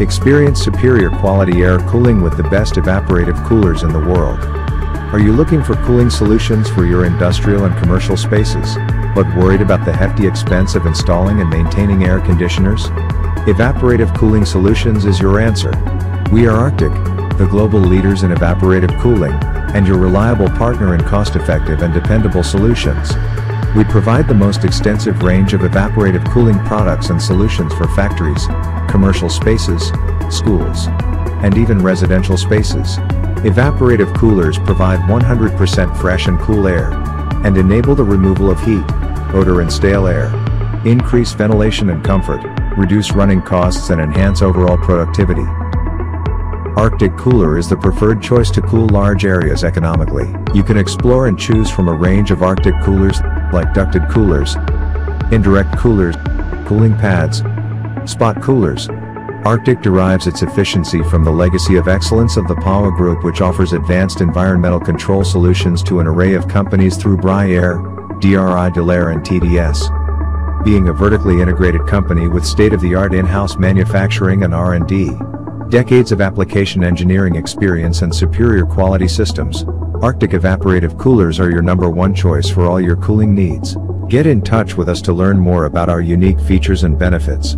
Experience superior quality air cooling with the best evaporative coolers in the world. Are you looking for cooling solutions for your industrial and commercial spaces, but worried about the hefty expense of installing and maintaining air conditioners? Evaporative Cooling Solutions is your answer. We are Arctic, the global leaders in evaporative cooling, and your reliable partner in cost-effective and dependable solutions. We provide the most extensive range of evaporative cooling products and solutions for factories, commercial spaces, schools, and even residential spaces. Evaporative coolers provide 100% fresh and cool air, and enable the removal of heat, odor and stale air. Increase ventilation and comfort, reduce running costs and enhance overall productivity. Arctic Cooler is the preferred choice to cool large areas economically. You can explore and choose from a range of Arctic coolers, like ducted coolers, indirect coolers, cooling pads, spot coolers. Arctic derives its efficiency from the legacy of excellence of the Pahwa Group which offers advanced environmental control solutions to an array of companies through Bry-Air, DRI Delair and TDS. Being a vertically integrated company with state-of-the-art in-house manufacturing and R&D, decades of application engineering experience and superior quality systems, Arctic evaporative coolers are your number one choice for all your cooling needs. Get in touch with us to learn more about our unique features and benefits.